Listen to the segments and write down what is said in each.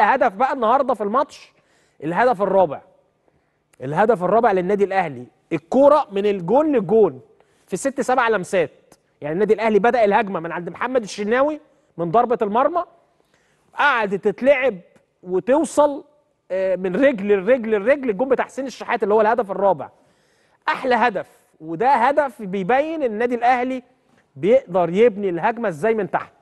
أحلى هدف بقى النهارده في الماتش الهدف الرابع. الهدف الرابع للنادي الأهلي. الكورة من الجون للجون في ست سبع لمسات. يعني النادي الأهلي بدأ الهجمة من عند محمد الشناوي من ضربة المرمى قعدت تتلعب وتوصل آه، من رجل لرجل لرجل الجون بتاع حسين الشحات اللي هو الهدف الرابع. أحلى هدف وده هدف بيبين النادي الأهلي بيقدر يبني الهجمة إزاي من تحت.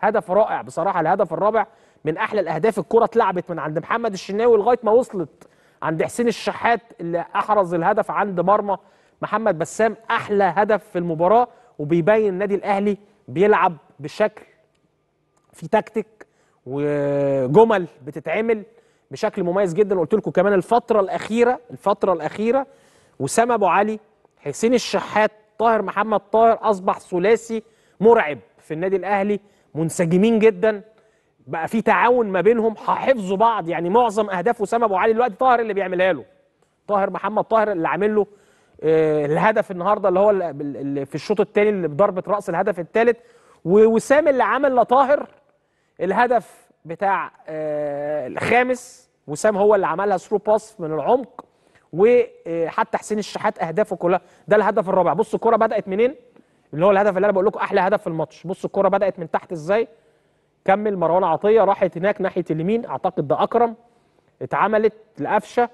هدف رائع بصراحة الهدف الرابع من أحلى الأهداف الكرة اتلعبت من عند محمد الشناوي لغاية ما وصلت عند حسين الشحات اللي أحرز الهدف عند مرمى. محمد بسام أحلى هدف في المباراة وبيبين النادي الأهلي بيلعب بشكل في تكتيك وجمل بتتعمل بشكل مميز جدا. قلت لكم كمان الفترة الأخيرة الفترة الأخيرة وسام أبو علي حسين الشحات طاهر محمد طاهر أصبح ثلاثي مرعب في النادي الأهلي. منسجمين جدا. بقى في تعاون ما بينهم حافظوا بعض. يعني معظم اهداف وسام أبو علي دلوقتي طاهر اللي بيعملها له. طاهر محمد طاهر اللي عامل له آه، الهدف النهارده اللي هو اللي- في الشوط الثاني اللي بضربة رأس الهدف الثالث ووسام اللي عمل لطاهر الهدف بتاع آه، الخامس. وسام هو اللي عملها ثرو باس من العمق. وحتى حسين الشحات أهدافه كلها. ده الهدف الرابع. بصوا الكرة بدأت منين؟ اللي هو الهدف اللي أنا بقول لكم أحلى هدف في الماتش. بصوا الكرة بدأت من تحت إزاي؟ كمل مروان عطية راحت هناك ناحية اليمين أعتقد ده أكرم. اتعملت لقفشة.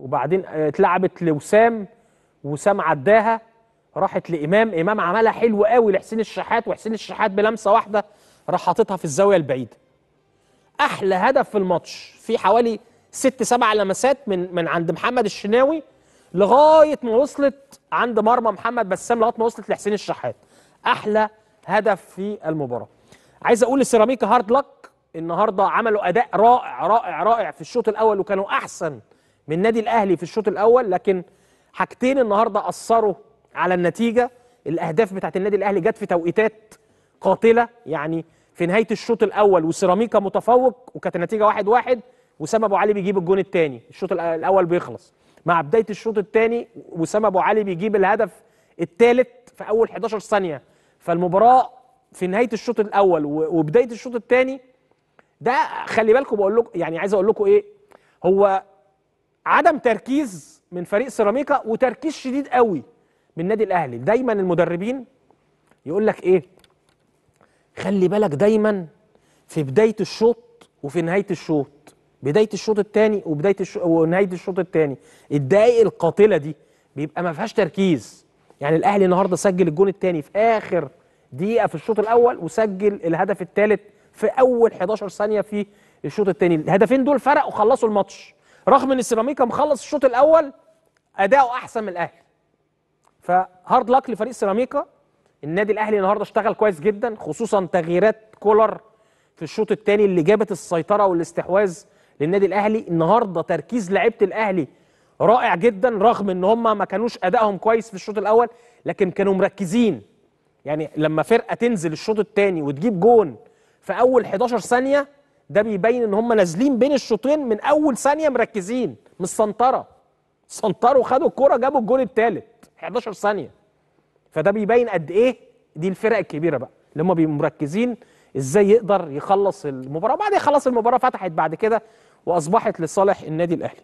وبعدين آه، اتلعبت لوسام وسام عداها. راحت لإمام إمام عملها حلو قوي لحسين الشحات وحسين الشحات بلمسة واحدة راح حاططها في الزاوية البعيدة. أحلى هدف في الماتش. في حوالي ست سبع لمسات من من عند محمد الشناوي. لغاية ما وصلت عند مرمى محمد بسام لغاية ما وصلت لحسين الشحات. أحلى هدف في المباراة. عايز أقول لسيراميكا هارد لك النهارده عملوا أداء رائع رائع رائع في الشوط الأول وكانوا أحسن من النادي الأهلي في الشوط الأول لكن حاجتين النهارده أثروا على النتيجة. الأهداف بتاعت النادي الأهلي جت في توقيتات قاتلة يعني في نهاية الشوط الأول وسيراميكا متفوق وكانت النتيجة واحد واحد وسام ابو علي بيجيب الجون الثاني الشوط الأول بيخلص. مع بداية الشوط الثاني وسام أبو علي بيجيب الهدف الثالث في أول 11 ثانية. فالمباراة في نهاية الشوط الأول وبداية الشوط الثاني ده خلي بالكم بقول لكم يعني عايز أقول لكم إيه؟ هو عدم تركيز من فريق سيراميكا وتركيز شديد قوي من النادي الأهلي. دايما المدربين يقول لك إيه؟ خلي بالك دايما في بداية الشوط وفي نهاية الشوط. بداية الشوط الثاني وبداية الشو... ونهاية الشوط الثاني الدقائق القاتلة دي بيبقى ما فيهاش تركيز. يعني الأهلي النهارده سجل الجون الثاني في آخر دقيقة في الشوط الأول وسجل الهدف الثالث في أول 11 ثانية في الشوط الثاني الهدفين دول فرقوا وخلصوا الماتش. رغم إن سيراميكا مخلص الشوط الأول أداؤه أحسن من الأهلي. فهارد لك لفريق سيراميكا. النادي الأهلي النهارده اشتغل كويس جدا خصوصا تغييرات كولر في الشوط الثاني اللي جابت السيطرة والاستحواذ للنادي الاهلي. النهارده تركيز لعيبه الاهلي رائع جدا رغم ان هم ما كانوش ادائهم كويس في الشوط الأول لكن كانوا مركزين. يعني لما فرقه تنزل الشوط الثاني وتجيب جون في اول 11 ثانية ده بيبين ان هم نازلين بين الشوطين من اول ثانية مركزين مش سنطره سنطروا خدوا الكرة جابوا الجون الثالث 11 ثانية. فده بيبين قد إيه دي الفرق الكبيره بقى اللي هم بيبقوا مركزين إزاي يقدر يخلص المباراه. بعد يخلص المباراه فتحت بعد كده وأصبحت لصالح النادي الأهلي.